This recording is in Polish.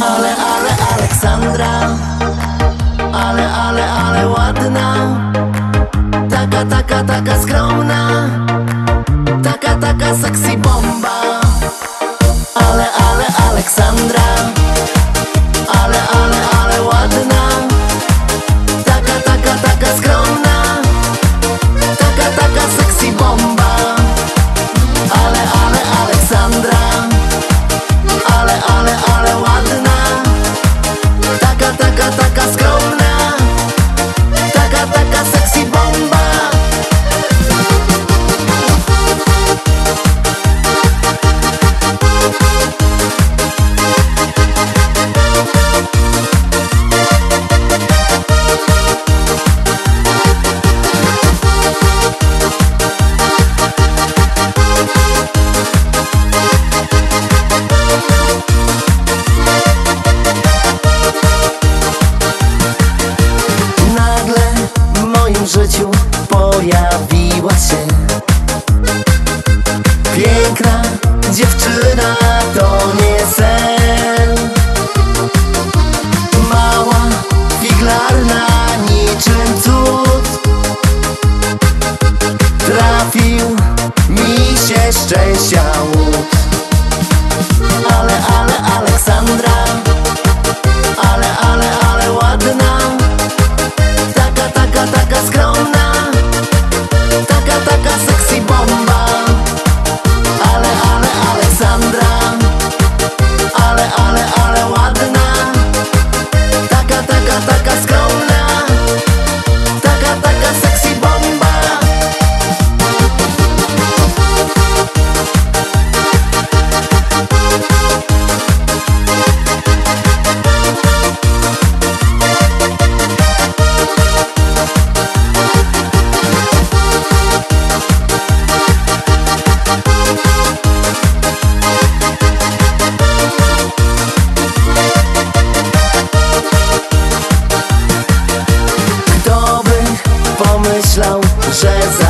Ale, ale Aleksandra. Ale, ale, ale ładna. Taka, taka, taka skromna. Taka, taka sexy bomba. Ale, ale Aleksandra że za